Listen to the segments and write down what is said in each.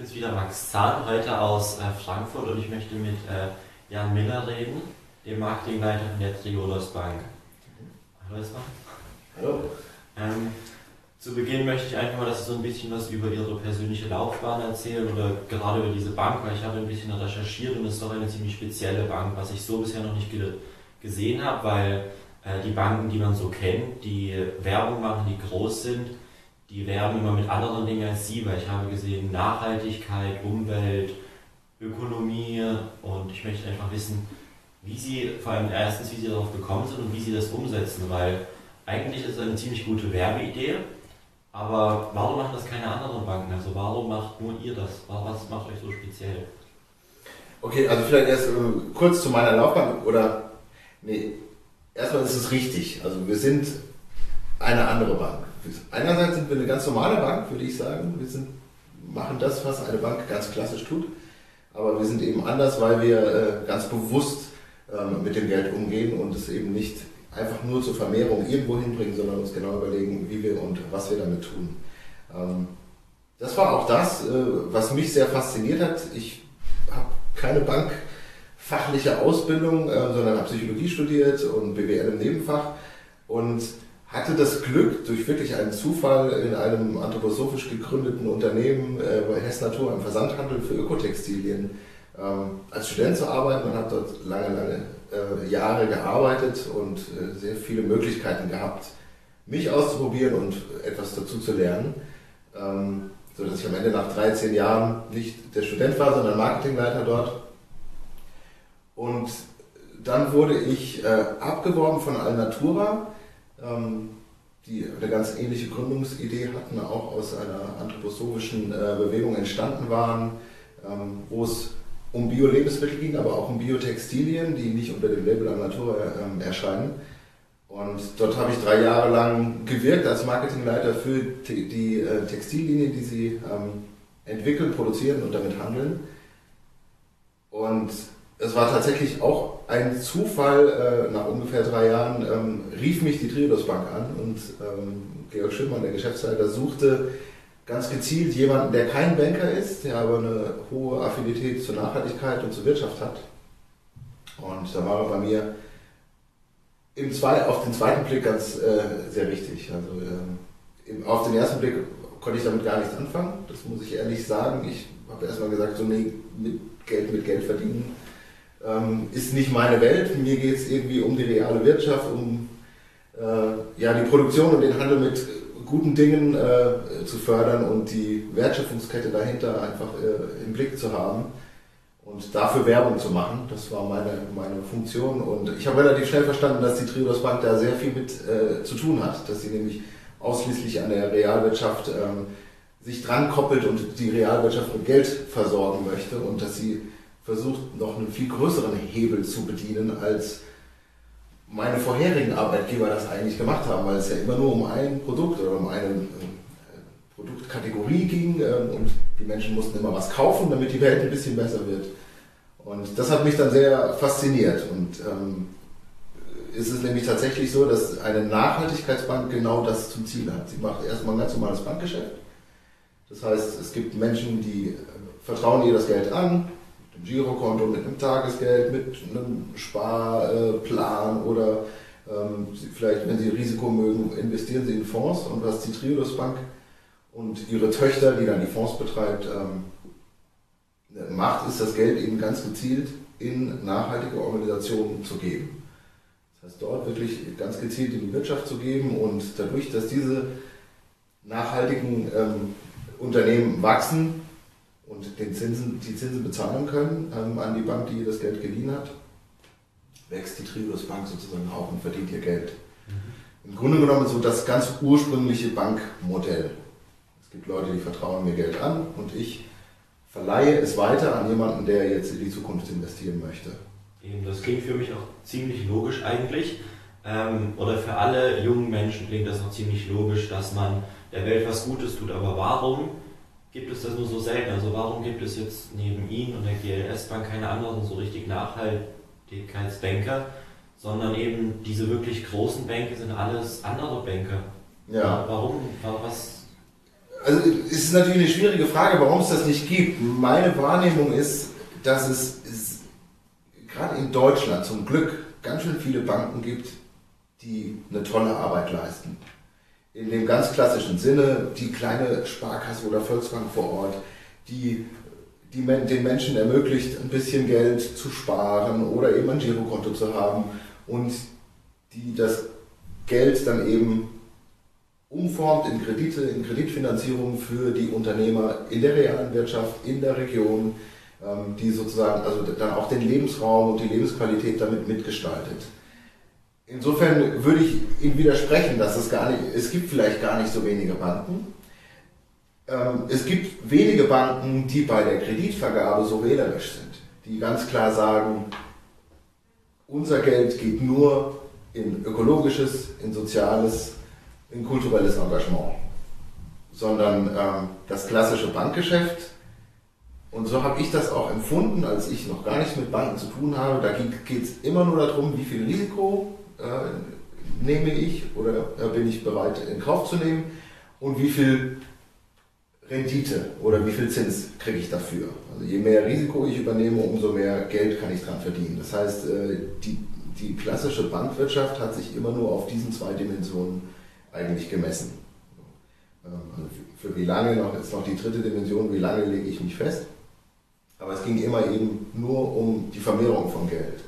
bin's wieder Max Zahn, heute aus äh, Frankfurt und ich möchte mit äh, Jan Miller reden, dem Marketingleiter von der Triodos Bank. Hallo erstmal. Hallo. Ähm, zu Beginn möchte ich einfach mal, dass Sie so ein bisschen was über Ihre persönliche Laufbahn erzählen oder gerade über diese Bank, weil ich habe ein bisschen recherchiert und es ist doch eine ziemlich spezielle Bank, was ich so bisher noch nicht ge gesehen habe, weil äh, die Banken, die man so kennt, die Werbung machen, die groß sind, die werben immer mit anderen Dingen als Sie, weil ich habe gesehen Nachhaltigkeit, Umwelt, Ökonomie und ich möchte einfach wissen, wie Sie, vor allem erstens, wie Sie darauf gekommen sind und wie Sie das umsetzen, weil eigentlich ist es eine ziemlich gute Werbeidee, aber warum machen das keine anderen Banken? Also warum macht nur ihr das? Was macht euch so speziell? Okay, also vielleicht erst äh, kurz zu meiner Laufbahn oder nee, erstmal ist es richtig. Also wir sind eine andere Bank. Einerseits sind wir eine ganz normale Bank, würde ich sagen. Wir sind, machen das, was eine Bank ganz klassisch tut. Aber wir sind eben anders, weil wir äh, ganz bewusst ähm, mit dem Geld umgehen und es eben nicht einfach nur zur Vermehrung irgendwo hinbringen, sondern uns genau überlegen, wie wir und was wir damit tun. Ähm, das war auch das, äh, was mich sehr fasziniert hat. Ich habe keine bankfachliche Ausbildung, äh, sondern habe Psychologie studiert und BWL im Nebenfach und hatte das Glück, durch wirklich einen Zufall in einem anthroposophisch gegründeten Unternehmen äh, bei Hess Natur im Versandhandel für Ökotextilien ähm, als Student zu arbeiten und habe dort lange, lange äh, Jahre gearbeitet und äh, sehr viele Möglichkeiten gehabt, mich auszuprobieren und etwas dazu zu lernen. Ähm, so dass ich am Ende nach 13 Jahren nicht der Student war, sondern Marketingleiter dort. Und dann wurde ich äh, abgeworben von Alnatura die eine ganz ähnliche Gründungsidee hatten, auch aus einer anthroposophischen äh, Bewegung entstanden waren, ähm, wo es um Bio-Lebensmittel ging, aber auch um Biotextilien, die nicht unter dem Label Natur ähm, erscheinen. Und dort habe ich drei Jahre lang gewirkt als Marketingleiter für die äh, Textillinie, die sie entwickeln, produzieren und damit handeln. Und es war tatsächlich auch ein Zufall, äh, nach ungefähr drei Jahren ähm, rief mich die Triodos Bank an und ähm, Georg Schimmern, der Geschäftsleiter, suchte ganz gezielt jemanden, der kein Banker ist, der aber eine hohe Affinität zur Nachhaltigkeit und zur Wirtschaft hat. Und da war er bei mir im zwei, auf den zweiten Blick ganz äh, sehr richtig. Also äh, auf den ersten Blick konnte ich damit gar nichts anfangen, das muss ich ehrlich sagen. Ich habe erstmal gesagt, so nee, mit Geld mit Geld verdienen ähm, ist nicht meine Welt. Mir geht es irgendwie um die reale Wirtschaft, um äh, ja, die Produktion und den Handel mit guten Dingen äh, zu fördern und die Wertschöpfungskette dahinter einfach äh, im Blick zu haben und dafür Werbung zu machen. Das war meine, meine Funktion und ich habe relativ schnell verstanden, dass die Triodos Bank da sehr viel mit äh, zu tun hat, dass sie nämlich ausschließlich an der Realwirtschaft ähm, sich dran koppelt und die Realwirtschaft mit Geld versorgen möchte und dass sie versucht, noch einen viel größeren Hebel zu bedienen, als meine vorherigen Arbeitgeber das eigentlich gemacht haben, weil es ja immer nur um ein Produkt oder um eine äh, Produktkategorie ging ähm, und die Menschen mussten immer was kaufen, damit die Welt ein bisschen besser wird. Und das hat mich dann sehr fasziniert. Und ähm, ist es nämlich tatsächlich so, dass eine Nachhaltigkeitsbank genau das zum Ziel hat. Sie macht erstmal ein ganz normales Bankgeschäft. Das heißt, es gibt Menschen, die äh, vertrauen ihr das Geld an, Girokonto, mit einem Tagesgeld, mit einem Sparplan oder ähm, vielleicht, wenn Sie Risiko mögen, investieren Sie in Fonds und was die Triodos Bank und ihre Töchter, die dann die Fonds betreibt, ähm, macht, ist das Geld eben ganz gezielt in nachhaltige Organisationen zu geben. Das heißt, dort wirklich ganz gezielt in die Wirtschaft zu geben und dadurch, dass diese nachhaltigen ähm, Unternehmen wachsen, und den Zinsen, die Zinsen bezahlen können ähm, an die Bank, die ihr das Geld geliehen hat, wächst die Triodos Bank sozusagen auch und verdient ihr Geld. Mhm. Im Grunde genommen so das ganz ursprüngliche Bankmodell. Es gibt Leute, die vertrauen mir Geld an und ich verleihe es weiter an jemanden, der jetzt in die Zukunft investieren möchte. Eben, das klingt für mich auch ziemlich logisch eigentlich. Ähm, oder für alle jungen Menschen klingt das auch ziemlich logisch, dass man der Welt was Gutes tut. Aber warum gibt es das nur so selten? Also warum gibt es jetzt neben Ihnen und der GLS-Bank keine anderen so richtig Nachhaltigkeitsbanker, sondern eben diese wirklich großen Bänke sind alles andere Banker? Ja. Warum? Was? also es ist natürlich eine schwierige Frage, warum es das nicht gibt. Meine Wahrnehmung ist, dass es, es gerade in Deutschland zum Glück ganz schön viele Banken gibt, die eine tolle Arbeit leisten. In dem ganz klassischen Sinne, die kleine Sparkasse oder Volksbank vor Ort, die, die den Menschen ermöglicht, ein bisschen Geld zu sparen oder eben ein Girokonto zu haben und die das Geld dann eben umformt in Kredite, in Kreditfinanzierung für die Unternehmer in der realen Wirtschaft, in der Region, ähm, die sozusagen also dann auch den Lebensraum und die Lebensqualität damit mitgestaltet. Insofern würde ich Ihnen widersprechen, dass es gar nicht, es gibt vielleicht gar nicht so wenige Banken. Ähm, es gibt wenige Banken, die bei der Kreditvergabe so wählerisch sind, die ganz klar sagen, unser Geld geht nur in ökologisches, in soziales, in kulturelles Engagement, sondern ähm, das klassische Bankgeschäft. Und so habe ich das auch empfunden, als ich noch gar nichts mit Banken zu tun habe. Da geht es immer nur darum, wie viel Risiko äh, nehme ich oder äh, bin ich bereit in Kauf zu nehmen und wie viel Rendite oder wie viel Zins kriege ich dafür. Also je mehr Risiko ich übernehme, umso mehr Geld kann ich dran verdienen. Das heißt, äh, die, die klassische Bankwirtschaft hat sich immer nur auf diesen zwei Dimensionen eigentlich gemessen. Ähm, also für wie lange noch, ist noch die dritte Dimension, wie lange lege ich mich fest. Aber es ging immer eben nur um die Vermehrung von Geld.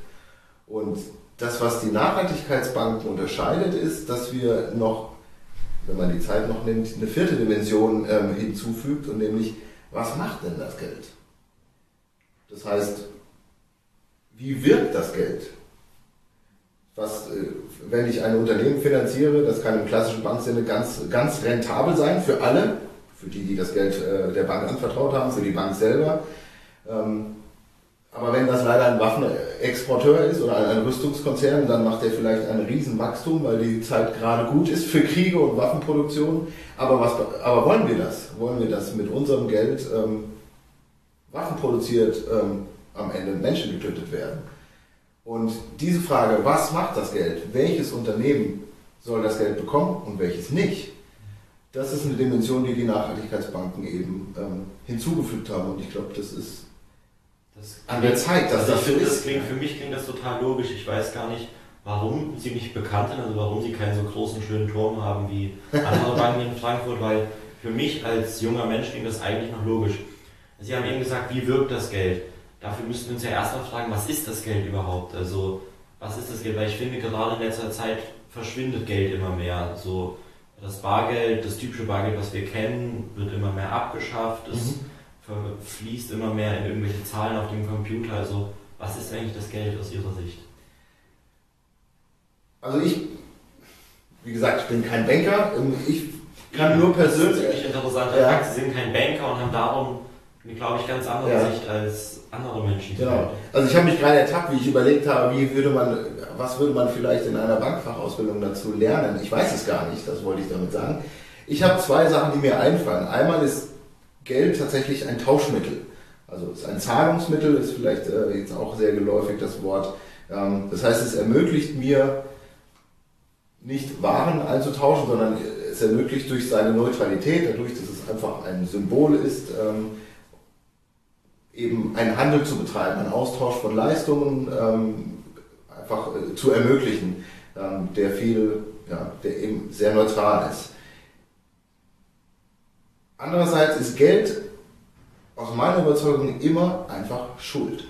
Und das, was die Nachhaltigkeitsbanken unterscheidet, ist, dass wir noch, wenn man die Zeit noch nimmt, eine vierte Dimension ähm, hinzufügt und nämlich, was macht denn das Geld? Das heißt, wie wirkt das Geld? Was, äh, wenn ich ein Unternehmen finanziere, das kann im klassischen Banksinne ganz, ganz rentabel sein für alle, für die, die das Geld äh, der Bank anvertraut haben, für die Bank selber. Ähm, aber wenn das leider ein Waffenexporteur ist oder ein Rüstungskonzern, dann macht er vielleicht ein Riesenwachstum, weil die Zeit gerade gut ist für Kriege und Waffenproduktion. Aber, was, aber wollen wir das? Wollen wir das mit unserem Geld ähm, Waffen produziert, ähm, am Ende Menschen getötet werden? Und diese Frage, was macht das Geld? Welches Unternehmen soll das Geld bekommen und welches nicht? Das ist eine Dimension, die die Nachhaltigkeitsbanken eben ähm, hinzugefügt haben. Und ich glaube, das ist das an der Zeit, dass also das so ist. Das klingt, für mich klingt das total logisch. Ich weiß gar nicht, warum sie nicht bekannt sind, also warum sie keinen so großen, schönen Turm haben wie andere Banken in Frankfurt, weil für mich als junger Mensch klingt das eigentlich noch logisch. Sie haben eben gesagt, wie wirkt das Geld? Dafür müssten wir uns ja erstmal fragen, was ist das Geld überhaupt? Also, was ist das Geld? Weil ich finde, gerade in letzter Zeit verschwindet Geld immer mehr. So, das Bargeld, das typische Bargeld, was wir kennen, wird immer mehr abgeschafft. Es mhm fließt immer mehr in irgendwelche Zahlen auf dem Computer. Also was ist eigentlich das Geld aus Ihrer Sicht? Also ich, wie gesagt, ich bin kein Banker. Ich kann nur persönlich... Das ist interessant. Ja. Sie sind kein Banker und haben darum eine, glaube ich, ganz andere ja. Sicht als andere Menschen. Genau. Also ich habe mich gerade ertappt, wie ich überlegt habe, wie würde man, was würde man vielleicht in einer Bankfachausbildung dazu lernen. Ich weiß es gar nicht, das wollte ich damit sagen. Ich habe zwei Sachen, die mir einfallen. Einmal ist Geld tatsächlich ein Tauschmittel. Also es ist ein Zahlungsmittel, ist vielleicht äh, jetzt auch sehr geläufig das Wort. Ähm, das heißt, es ermöglicht mir nicht Waren einzutauschen, sondern es ermöglicht durch seine Neutralität, dadurch, dass es einfach ein Symbol ist, ähm, eben einen Handel zu betreiben, einen Austausch von Leistungen ähm, einfach äh, zu ermöglichen, ähm, der viel, ja, der eben sehr neutral ist. Andererseits ist Geld aus meiner Überzeugung immer einfach Schuld.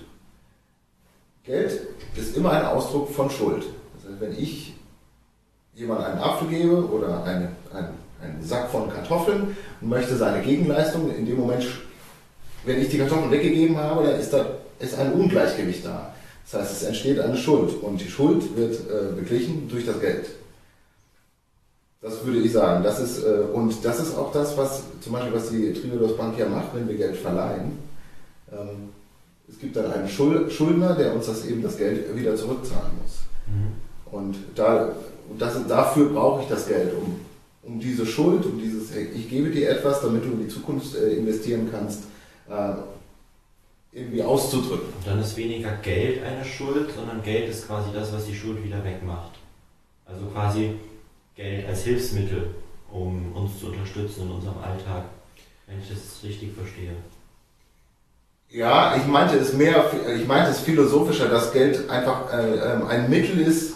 Geld ist immer ein Ausdruck von Schuld. Das heißt, wenn ich jemandem einen Apfel gebe oder eine, ein, einen Sack von Kartoffeln und möchte seine Gegenleistung, in dem Moment, wenn ich die Kartoffeln weggegeben habe, dann ist da ist ein Ungleichgewicht da. Das heißt, es entsteht eine Schuld und die Schuld wird äh, beglichen durch das Geld. Das würde ich sagen. Das ist, äh, und das ist auch das, was zum Beispiel was die Triodos Bank ja macht, wenn wir Geld verleihen. Ähm, es gibt dann einen Schuldner, der uns das eben das Geld wieder zurückzahlen muss. Mhm. Und da, das, dafür brauche ich das Geld, um, um diese Schuld, um dieses, ich gebe dir etwas, damit du in die Zukunft äh, investieren kannst, äh, irgendwie auszudrücken. Und dann ist weniger Geld eine Schuld, sondern Geld ist quasi das, was die Schuld wieder wegmacht. Also quasi Geld als Hilfsmittel, um uns zu unterstützen in unserem Alltag, wenn ich das richtig verstehe. Ja, ich meinte es mehr, ich meinte es philosophischer, dass Geld einfach äh, ähm, ein Mittel ist,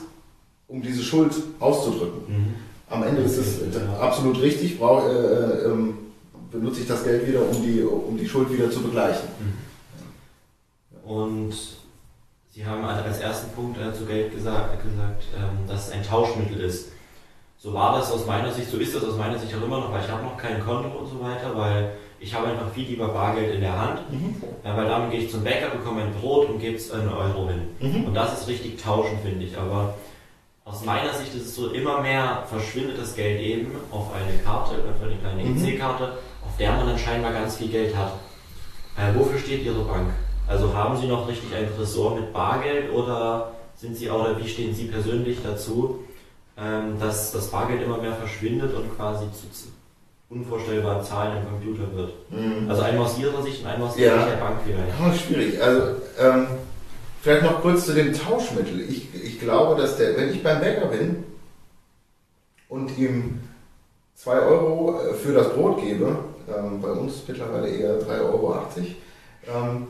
um diese Schuld auszudrücken. Mhm. Am Ende ist es ja. absolut richtig, brauch, äh, äh, ähm, benutze ich das Geld wieder, um die, um die Schuld wieder zu begleichen. Mhm. Und Sie haben als ersten Punkt äh, zu Geld gesagt, gesagt ähm, dass es ein Tauschmittel ist. So war das aus meiner Sicht, so ist das aus meiner Sicht auch immer noch, weil ich habe noch kein Konto und so weiter, weil ich habe einfach viel lieber Bargeld in der Hand, mhm. ja, weil damit gehe ich zum Bäcker, bekomme ein Brot und gebe es einen Euro hin. Mhm. Und das ist richtig tauschen, finde ich. Aber aus meiner Sicht ist es so, immer mehr verschwindet das Geld eben auf eine Karte, auf eine kleine mhm. EC-Karte, auf der man dann scheinbar ganz viel Geld hat. Äh, wofür steht Ihre Bank? Also haben Sie noch richtig ein Tresor mit Bargeld oder sind Sie oder wie stehen Sie persönlich dazu, ähm, dass das Bargeld immer mehr verschwindet und quasi zu unvorstellbaren Zahlen im Computer wird. Mhm. Also einmal aus Ihrer Sicht und einmal aus ja. Sicht der Bank vielleicht. Ja, schwierig. Also ähm, vielleicht noch kurz zu dem Tauschmittel. Ich, ich glaube, dass der, wenn ich beim Bäcker bin und ihm 2 Euro äh, für das Brot gebe, ähm, bei uns mittlerweile eher 3,80 Euro, ähm,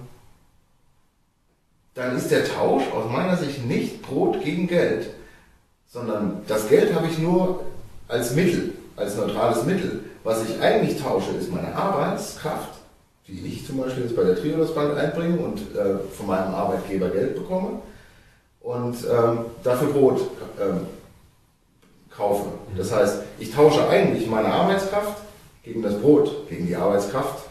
dann ist der Tausch aus meiner Sicht nicht Brot gegen Geld, sondern das Geld habe ich nur als Mittel, als neutrales Mittel. Was ich eigentlich tausche, ist meine Arbeitskraft, die ich zum Beispiel jetzt bei der Triodos Bank einbringe und äh, von meinem Arbeitgeber Geld bekomme und ähm, dafür Brot ähm, kaufe. Das heißt, ich tausche eigentlich meine Arbeitskraft gegen das Brot, gegen die Arbeitskraft,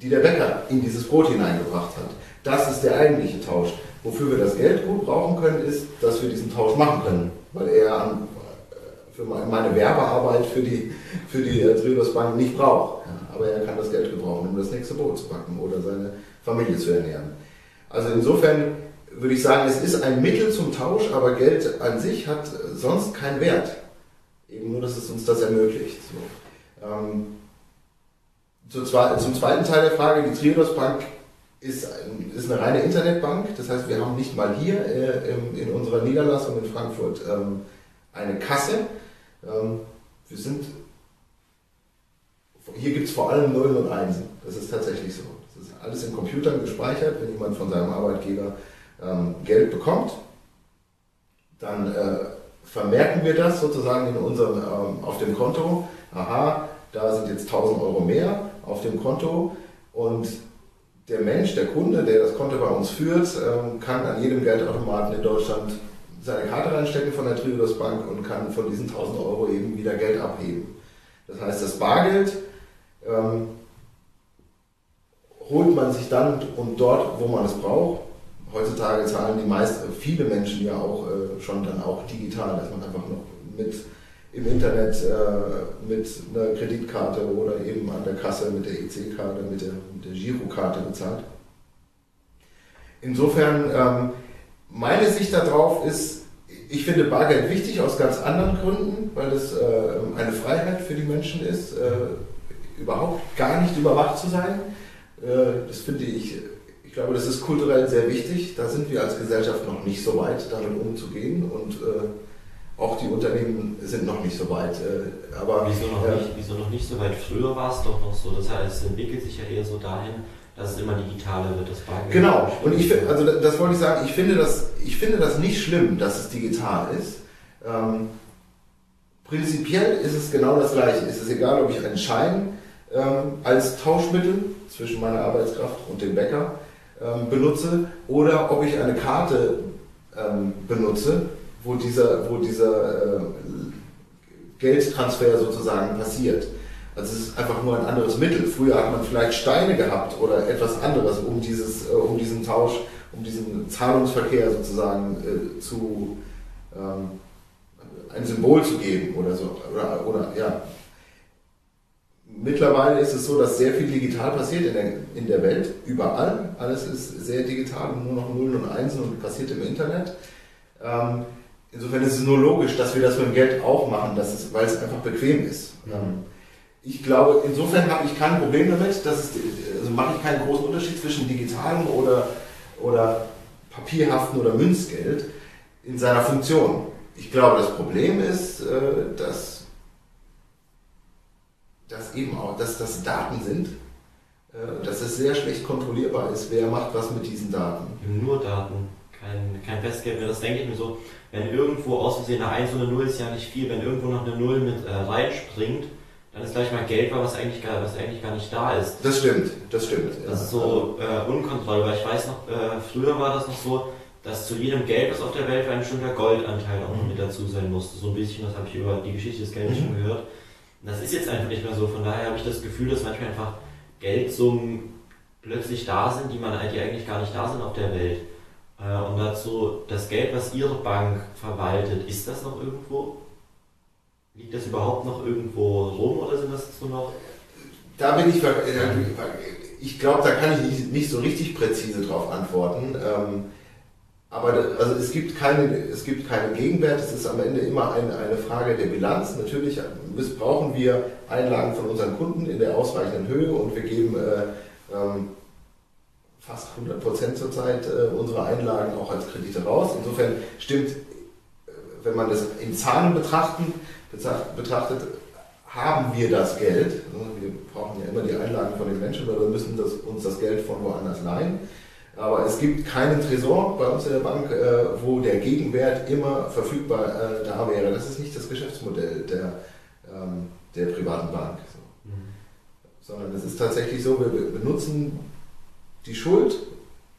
die der Bäcker in dieses Brot hineingebracht hat. Das ist der eigentliche Tausch. Wofür wir das Geld gut brauchen können, ist, dass wir diesen Tausch machen können, weil er an für meine Werbearbeit für die, für die äh, Triodos Bank nicht braucht. Aber er kann das Geld gebrauchen, um das nächste Brot zu backen oder seine Familie zu ernähren. Also insofern würde ich sagen, es ist ein Mittel zum Tausch, aber Geld an sich hat sonst keinen Wert. Eben nur, dass es uns das ermöglicht. So. Ähm, zum zweiten Teil der Frage, die Triodos Bank ist, ist eine reine Internetbank. Das heißt, wir haben nicht mal hier äh, in unserer Niederlassung in Frankfurt ähm, eine Kasse, ähm, wir sind, hier gibt es vor allem Nullen und Einsen. Das ist tatsächlich so. Das ist alles in Computern gespeichert. Wenn jemand von seinem Arbeitgeber ähm, Geld bekommt, dann äh, vermerken wir das sozusagen in unserem, ähm, auf dem Konto. Aha, da sind jetzt 1000 Euro mehr auf dem Konto und der Mensch, der Kunde, der das Konto bei uns führt, ähm, kann an jedem Geldautomaten in Deutschland seine Karte reinstecken von der Triodos Bank und kann von diesen 1000 Euro eben wieder Geld abheben. Das heißt, das Bargeld ähm, holt man sich dann und dort, wo man es braucht. Heutzutage zahlen die meisten, viele Menschen ja auch äh, schon dann auch digital, dass man einfach noch mit im Internet äh, mit einer Kreditkarte oder eben an der Kasse mit der EC-Karte, mit der, mit der Girokarte bezahlt. Insofern ähm, meine Sicht darauf ist, ich finde Bargeld wichtig aus ganz anderen Gründen, weil es äh, eine Freiheit für die Menschen ist, äh, überhaupt gar nicht überwacht zu sein. Äh, das finde ich, ich glaube, das ist kulturell sehr wichtig. Da sind wir als Gesellschaft noch nicht so weit, damit umzugehen und äh, auch die Unternehmen sind noch nicht so weit. Äh, aber, wieso, noch nicht, wieso noch nicht so weit? Früher war es doch noch so. Das heißt, es entwickelt sich ja eher so dahin, dass es immer digitaler wird, das Bargeld. Genau, und ich also das wollte ich sagen, ich finde das, ich finde das nicht schlimm, dass es digital ist. Ähm, prinzipiell ist es genau das gleiche. Es ist egal, ob ich einen Schein ähm, als Tauschmittel zwischen meiner Arbeitskraft und dem Bäcker ähm, benutze oder ob ich eine Karte ähm, benutze, wo dieser, wo dieser äh, Geldtransfer sozusagen passiert. Also es ist einfach nur ein anderes Mittel. Früher hat man vielleicht Steine gehabt oder etwas anderes, um, dieses, äh, um diesen Tausch, um diesen Zahlungsverkehr sozusagen äh, zu ähm, ein Symbol zu geben oder so. Oder, oder ja. Mittlerweile ist es so, dass sehr viel digital passiert in der, in der Welt, überall. Alles ist sehr digital und nur noch Nullen und Einsen und passiert im Internet. Ähm, insofern ist es nur logisch, dass wir das mit dem Geld auch machen, dass es, weil es einfach bequem ist. Mhm ich glaube, insofern habe ich kein Problem damit, dass es, also mache ich keinen großen Unterschied zwischen digitalem oder, oder papierhaften oder Münzgeld in seiner Funktion. Ich glaube, das Problem ist, äh, dass dass eben auch, dass das Daten sind, äh, dass es sehr schlecht kontrollierbar ist, wer macht was mit diesen Daten. Nur Daten, kein, kein Festgeld mehr. Das denke ich mir so, wenn irgendwo aus Versehen eine 1 oder eine 0 ist ja nicht viel, wenn irgendwo noch eine 0 mit äh, reinspringt, dann ist gleich mal Geld was eigentlich gar, was eigentlich gar nicht da ist. Das stimmt, das stimmt. Das ja. ist so äh, unkontrollierbar. Ich weiß noch, äh, früher war das noch so, dass zu jedem Geld, was auf der Welt war, ein bestimmter Goldanteil auch noch mit dazu sein musste. So ein bisschen, das habe ich über die Geschichte des Geldes mhm. schon gehört. Und das ist jetzt einfach nicht mehr so. Von daher habe ich das Gefühl, dass manchmal einfach Geldsummen plötzlich da sind, die, man, die eigentlich gar nicht da sind auf der Welt. Äh, und dazu, das Geld, was Ihre Bank verwaltet, ist das noch irgendwo? Liegt das überhaupt noch irgendwo rum oder sind das so noch? Da bin ich, ich glaube, da kann ich nicht, so richtig präzise drauf antworten. Ähm, aber also es gibt keine, es gibt keinen Gegenwert. Es ist am Ende immer eine, eine Frage der Bilanz. Natürlich missbrauchen wir Einlagen von unseren Kunden in der ausreichenden Höhe und wir geben äh, ähm, fast 100 Prozent zurzeit äh, unserer Einlagen auch als Kredite raus. Insofern stimmt, äh, wenn man das in Zahlen betrachten, betrachtet, haben wir das Geld. Wir brauchen ja immer die Einlagen von den Menschen, weil wir müssen das, uns das Geld von woanders leihen. Aber es gibt keinen Tresor bei uns in der Bank, äh, wo der Gegenwert immer verfügbar äh, da wäre. Das ist nicht das Geschäftsmodell der, ähm, der privaten Bank. So. Mhm. Sondern es ist tatsächlich so, wir benutzen die Schuld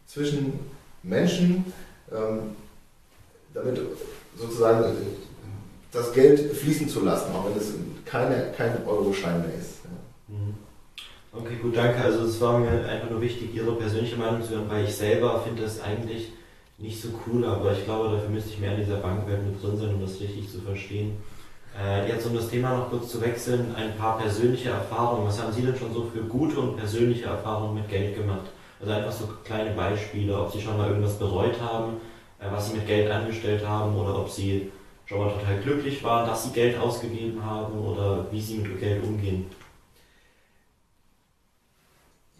zwischen Menschen, ähm, damit sozusagen das Geld fließen zu lassen, auch wenn es keine, kein Euroschein mehr ist. Mhm. Okay, gut, danke. Also es war mir einfach nur wichtig, Ihre persönliche Meinung zu hören, weil ich selber finde das eigentlich nicht so cool, aber ich glaube, dafür müsste ich mehr in dieser Bankwelt mit drin sein, um das richtig zu verstehen. Äh, jetzt um das Thema noch kurz zu wechseln, ein paar persönliche Erfahrungen. Was haben Sie denn schon so für gute und persönliche Erfahrungen mit Geld gemacht? Also einfach so kleine Beispiele, ob Sie schon mal irgendwas bereut haben, äh, was Sie mit Geld angestellt haben oder ob Sie schon mal total glücklich waren, dass sie Geld ausgegeben haben oder wie sie mit Geld umgehen?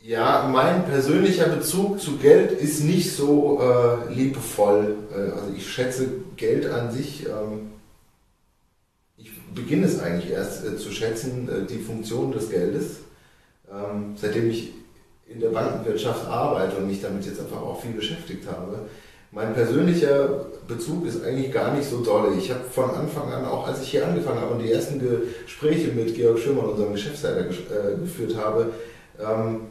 Ja, mein persönlicher Bezug zu Geld ist nicht so äh, liebevoll. Äh, also ich schätze Geld an sich. Ähm, ich beginne es eigentlich erst äh, zu schätzen, äh, die Funktion des Geldes. Ähm, seitdem ich in der Bankenwirtschaft arbeite und mich damit jetzt einfach auch viel beschäftigt habe, mein persönlicher Bezug ist eigentlich gar nicht so dolle. Ich habe von Anfang an, auch als ich hier angefangen habe und die ersten Gespräche mit Georg Schirmann, unserem Geschäftsleiter, äh, geführt habe, ähm,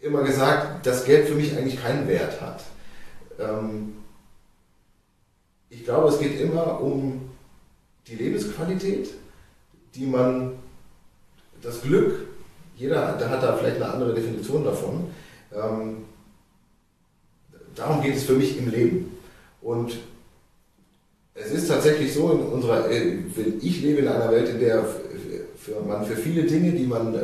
immer gesagt, dass Geld für mich eigentlich keinen Wert hat. Ähm, ich glaube, es geht immer um die Lebensqualität, die man, das Glück, jeder da hat da vielleicht eine andere Definition davon, ähm, darum geht es für mich im Leben. Und es ist tatsächlich so, in unserer, äh, ich lebe in einer Welt, in der für, man für viele Dinge, die man äh,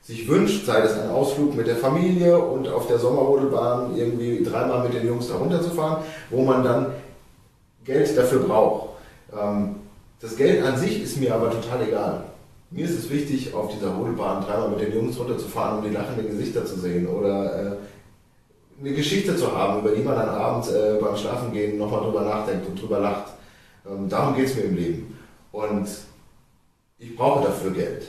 sich wünscht, sei es ein Ausflug mit der Familie und auf der Sommerrodelbahn irgendwie dreimal mit den Jungs da runterzufahren, wo man dann Geld dafür braucht. Ähm, das Geld an sich ist mir aber total egal. Mir ist es wichtig, auf dieser Rodelbahn dreimal mit den Jungs runterzufahren, um die lachenden Gesichter zu sehen oder äh, eine Geschichte zu haben, über die man dann abends äh, beim Schlafengehen nochmal drüber nachdenkt und drüber lacht. Ähm, darum geht es mir im Leben. Und ich brauche dafür Geld.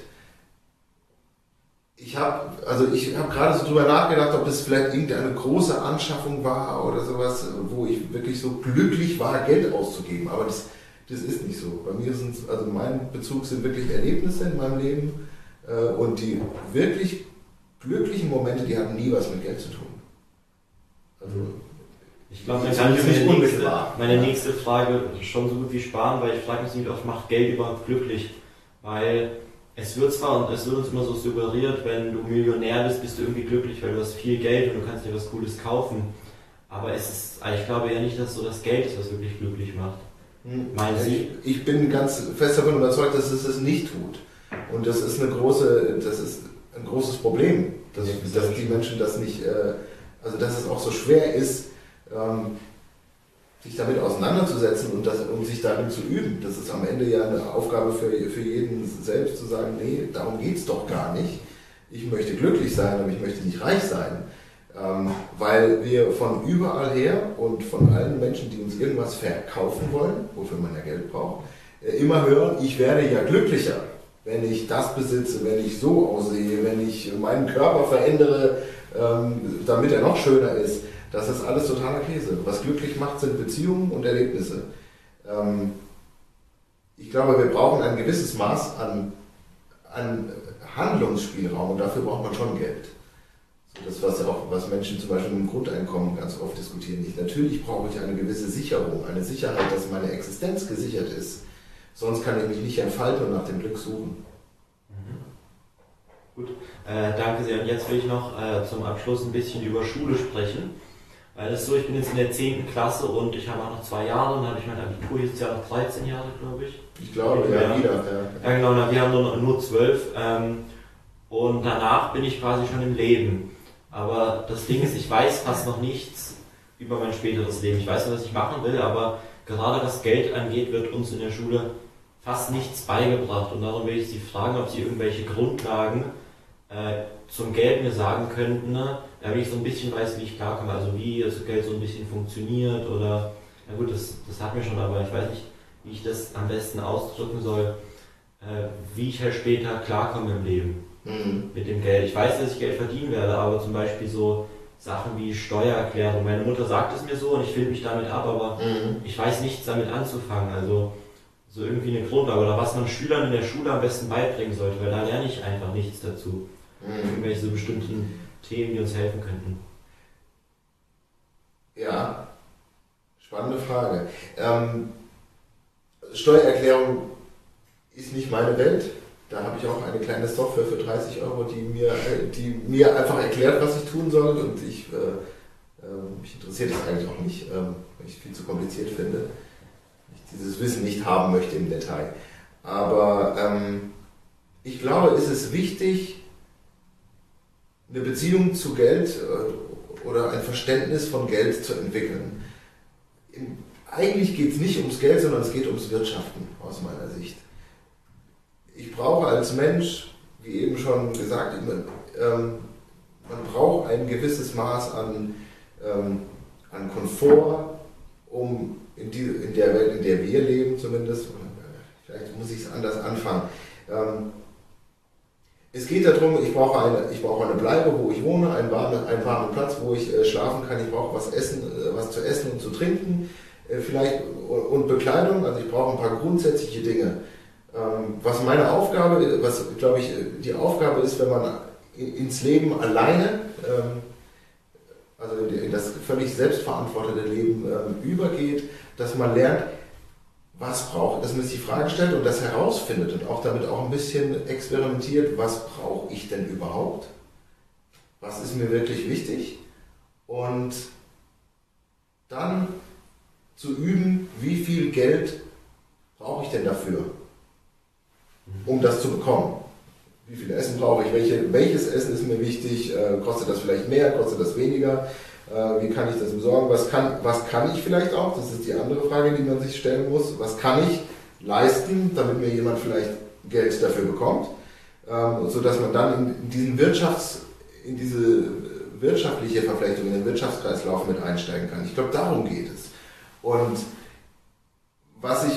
Ich habe also ich gerade so drüber nachgedacht, ob es vielleicht irgendeine große Anschaffung war oder sowas, wo ich wirklich so glücklich war, Geld auszugeben. Aber das, das ist nicht so. Bei mir sind also mein Bezug sind wirklich Erlebnisse in meinem Leben äh, und die wirklich glücklichen Momente, die haben nie was mit Geld zu tun. Also, ich glaube, dann kann ich meine, nächste, meine nächste Frage schon so gut wie sparen, weil ich frage mich nicht oft, macht Geld überhaupt glücklich? Weil es wird zwar und es wird uns immer so suggeriert, wenn du Millionär bist, bist du irgendwie glücklich, weil du hast viel Geld und du kannst dir was Cooles kaufen. Aber es ist, ich glaube ja nicht, dass so das Geld ist, was wirklich glücklich macht. Hm. Meinen Sie? Ich, ich bin ganz fest davon überzeugt, dass es es nicht tut. Und das ist eine große, das ist ein großes Problem, dass, dass die Menschen das nicht äh, also dass es auch so schwer ist, ähm, sich damit auseinanderzusetzen und, das, und sich darin zu üben. Das ist am Ende ja eine Aufgabe für, für jeden selbst zu sagen, nee, darum geht es doch gar nicht. Ich möchte glücklich sein, aber ich möchte nicht reich sein. Ähm, weil wir von überall her und von allen Menschen, die uns irgendwas verkaufen wollen, wofür man ja Geld braucht, äh, immer hören, ich werde ja glücklicher. wenn ich das besitze, wenn ich so aussehe, wenn ich meinen Körper verändere, ähm, damit er noch schöner ist. Das ist alles totaler Käse. Was glücklich macht, sind Beziehungen und Erlebnisse. Ähm, ich glaube, wir brauchen ein gewisses Maß an, an Handlungsspielraum und dafür braucht man schon Geld. Das, was auch, was Menschen zum Beispiel mit dem Grundeinkommen ganz oft diskutieren. Nicht. Natürlich brauche ich eine gewisse Sicherung, eine Sicherheit, dass meine Existenz gesichert ist. Sonst kann ich mich nicht entfalten und nach dem Glück suchen. Mhm. Gut, äh, danke sehr. Und jetzt will ich noch äh, zum Abschluss ein bisschen über Schule sprechen. Weil es ist so, ich bin jetzt in der 10. Klasse und ich habe auch noch zwei Jahre, dann habe ich mein Abitur, jetzt ja noch 13 Jahre, glaube ich. Ich glaube, ja, ja, wieder. Ja, ja genau, na, wir haben nur, nur 12. Ähm, und danach bin ich quasi schon im Leben. Aber das Ding ist, ich weiß fast noch nichts über mein späteres Leben. Ich weiß, was ich machen will, aber gerade was Geld angeht, wird uns in der Schule fast nichts beigebracht. Und darum will ich Sie fragen, ob Sie irgendwelche Grundlagen äh, zum Geld mir sagen könnten, ne? damit ich so ein bisschen weiß, wie ich klarkomme. Also wie das Geld so ein bisschen funktioniert oder, na gut, das, das hat mir schon, aber ich weiß nicht, wie ich das am besten ausdrücken soll, äh, wie ich halt später klarkomme im Leben mhm. mit dem Geld. Ich weiß, dass ich Geld verdienen werde, aber zum Beispiel so Sachen wie Steuererklärung. Meine Mutter sagt es mir so und ich finde mich damit ab, aber mhm. ich weiß nichts damit anzufangen. Also so irgendwie eine Grundlage oder was man Schülern in der Schule am besten beibringen sollte, weil da lerne ich einfach nichts dazu. Mhm. Irgendwelche so bestimmten Themen, die uns helfen könnten. Ja, spannende Frage. Ähm, Steuererklärung ist nicht meine Welt. Da habe ich auch eine kleine Software für 30 Euro, die mir, äh, die mir einfach erklärt, was ich tun soll. Und ich, äh, äh, mich interessiert das eigentlich auch nicht, äh, weil ich es viel zu kompliziert finde. Ich dieses Wissen nicht haben möchte im Detail. Aber ähm, ich glaube, es ist wichtig, eine Beziehung zu Geld äh, oder ein Verständnis von Geld zu entwickeln. Eigentlich geht es nicht ums Geld, sondern es geht ums Wirtschaften aus meiner Sicht ich brauche als Mensch, wie eben schon gesagt, ähm, man braucht ein gewisses Maß an, ähm, an Komfort, um in, die, in der Welt, in der wir leben zumindest, vielleicht muss ich es anders anfangen. Ähm, es geht darum, ich brauche, eine, ich brauche eine Bleibe, wo ich wohne, einen warmen, einen warmen Platz, wo ich äh, schlafen kann. Ich brauche was, essen, äh, was zu essen und zu trinken, äh, vielleicht und Bekleidung. Also ich brauche ein paar grundsätzliche Dinge. Ähm, was meine Aufgabe, was glaube ich die Aufgabe ist, wenn man ins Leben alleine, ähm, also in das völlig selbstverantwortete Leben ähm, übergeht, dass man lernt, was braucht, dass man sich die Frage stellt und das herausfindet und auch damit auch ein bisschen experimentiert, was brauche ich denn überhaupt? Was ist mir wirklich wichtig? Und dann zu üben, wie viel Geld brauche ich denn dafür? Um das zu bekommen. Wie viel Essen brauche ich? Welche, welches Essen ist mir wichtig? Äh, kostet das vielleicht mehr? Kostet das weniger? Äh, wie kann ich das besorgen? Was kann, was kann ich vielleicht auch? Das ist die andere Frage, die man sich stellen muss. Was kann ich leisten, damit mir jemand vielleicht Geld dafür bekommt? Ähm, sodass man dann in, in diesen Wirtschafts, in diese wirtschaftliche Verflechtung, in den Wirtschaftskreislauf mit einsteigen kann. Ich glaube, darum geht es. Und was ich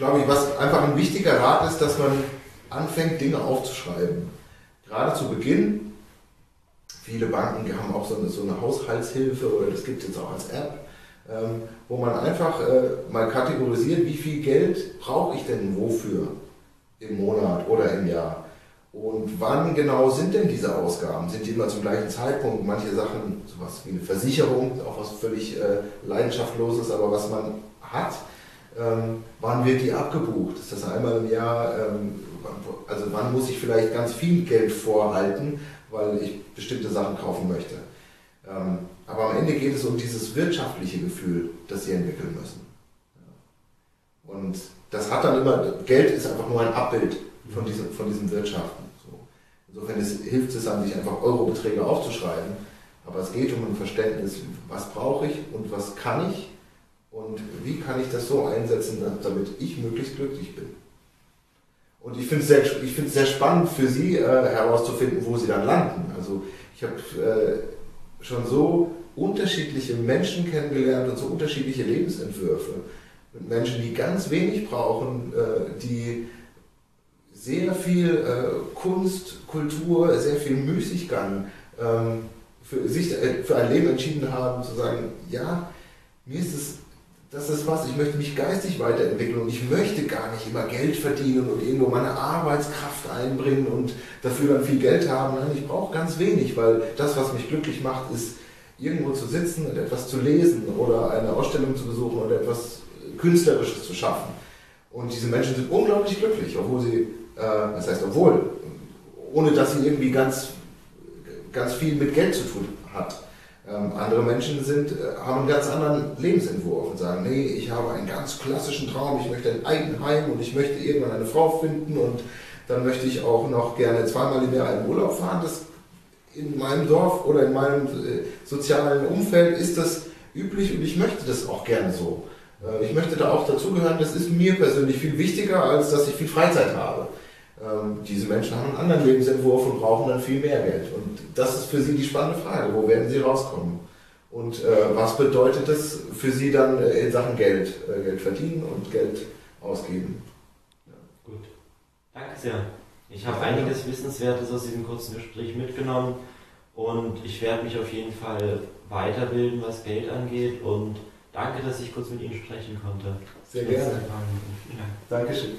glaube ich, was einfach ein wichtiger Rat ist, dass man anfängt, Dinge aufzuschreiben. Gerade zu Beginn, viele Banken haben auch so eine, so eine Haushaltshilfe oder das gibt es jetzt auch als App, ähm, wo man einfach äh, mal kategorisiert, wie viel Geld brauche ich denn wofür im Monat oder im Jahr. Und wann genau sind denn diese Ausgaben? Sind die immer zum gleichen Zeitpunkt? Manche Sachen, sowas wie eine Versicherung, auch was völlig äh, leidenschaftsloses, aber was man hat, ähm, wann wird die abgebucht? Ist das einmal im Jahr? Ähm, also wann muss ich vielleicht ganz viel Geld vorhalten, weil ich bestimmte Sachen kaufen möchte? Ähm, aber am Ende geht es um dieses wirtschaftliche Gefühl, das sie entwickeln müssen. Und das hat dann immer, Geld ist einfach nur ein Abbild von diesem, von diesem Wirtschaften. So. Insofern ist, hilft es dann, sich einfach Eurobeträge aufzuschreiben. Aber es geht um ein Verständnis, was brauche ich und was kann ich und wie kann ich das so einsetzen, damit ich möglichst glücklich bin. Und ich finde es sehr, sehr spannend für Sie äh, herauszufinden, wo Sie dann landen. Also ich habe äh, schon so unterschiedliche Menschen kennengelernt und so unterschiedliche Lebensentwürfe. Mit Menschen, die ganz wenig brauchen, äh, die sehr viel äh, Kunst, Kultur, sehr viel Müßiggang ähm, für sich äh, für ein Leben entschieden haben, zu sagen, ja, mir ist es, das ist was, ich möchte mich geistig weiterentwickeln und ich möchte gar nicht immer Geld verdienen und irgendwo meine Arbeitskraft einbringen und dafür dann viel Geld haben. Nein, ich brauche ganz wenig, weil das, was mich glücklich macht, ist irgendwo zu sitzen und etwas zu lesen oder eine Ausstellung zu besuchen oder etwas Künstlerisches zu schaffen. Und diese Menschen sind unglaublich glücklich, obwohl sie, äh, das heißt obwohl, ohne dass sie irgendwie ganz, ganz viel mit Geld zu tun hat. Ähm, andere Menschen sind, äh, haben einen ganz anderen Lebensentwurf und sagen, nee, ich habe einen ganz klassischen Traum, ich möchte ein Eigenheim und ich möchte irgendwann eine Frau finden und dann möchte ich auch noch gerne zweimal im Jahr in Urlaub fahren. Das in meinem Dorf oder in meinem äh, sozialen Umfeld ist das üblich und ich möchte das auch gerne so. Äh, ich möchte da auch dazugehören, das ist mir persönlich viel wichtiger, als dass ich viel Freizeit habe. Ähm, diese Menschen haben einen anderen Lebensentwurf und brauchen dann viel mehr Geld. Und das ist für sie die spannende Frage, wo werden sie rauskommen? Und äh, was bedeutet das für sie dann äh, in Sachen Geld? Äh, Geld verdienen und Geld ausgeben. Ja. Gut. Danke sehr. Ich habe einiges Wissenswertes aus diesem kurzen Gespräch mitgenommen und ich werde mich auf jeden Fall weiterbilden, was Geld angeht und danke, dass ich kurz mit Ihnen sprechen konnte. Sehr gerne. Dankeschön.